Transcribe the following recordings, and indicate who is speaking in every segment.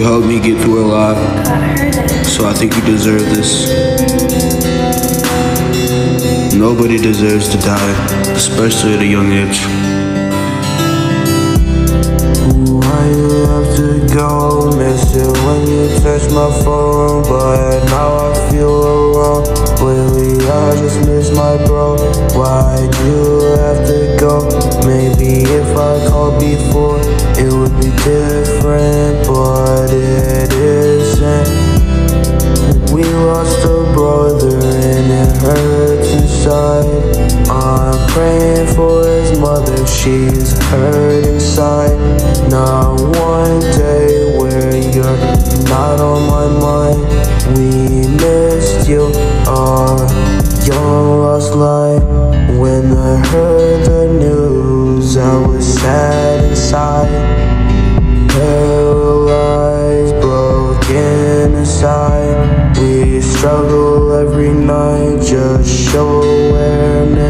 Speaker 1: helped me get through a lot, so I think you deserve this. Nobody deserves to die, especially at a young age.
Speaker 2: Why you have to go? Miss it when you touch my phone, but now I feel alone. Lately I just miss my bro. Why'd she's hurt inside. Not one day where you're not on my mind. We missed you, our young lost life. When I heard the news, I was sad inside paralyzed, broken inside. We struggle every night, just show awareness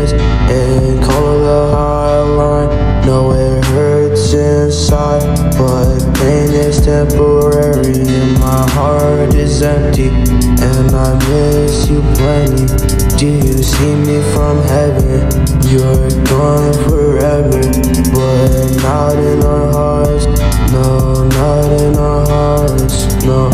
Speaker 2: temporary, and my heart is empty, and I miss you plenty. Do you see me from heaven? You're gone forever, but not in our hearts. No, not in our hearts. No.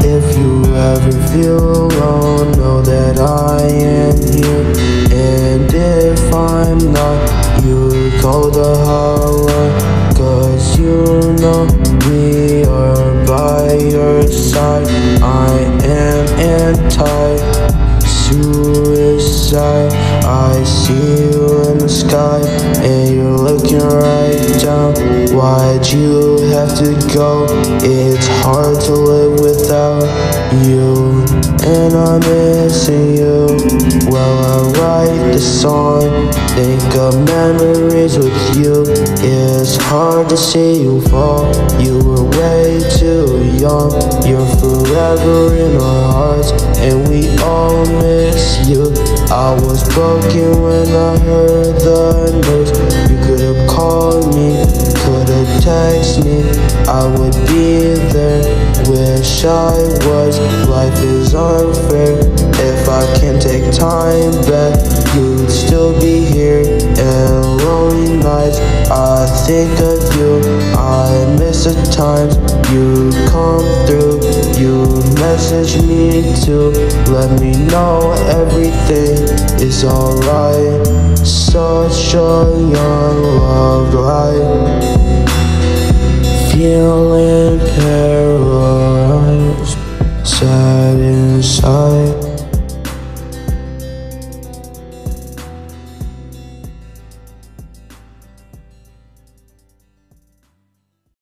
Speaker 2: If you ever feel alone, know that I am here. And if I'm not, you call the hotline. Cause you know we are suicide. I see you in the sky, and you're looking right down. Why'd you have to go? It's hard to live without you, and I'm missing you. Well, I write the song, think of memories with you. It's hard to see you fall. You were way too young. You're forever in our hearts, and we all miss you. I was broken when I heard the news. You could have called me, could have texted me. I would be there. Wish I was. Life is unfair. If I can take time back, you'd still be here. And lonely nights, I think of you. I miss the times you come through. You message me to let me know everything is alright. Such a young love life, feeling pain.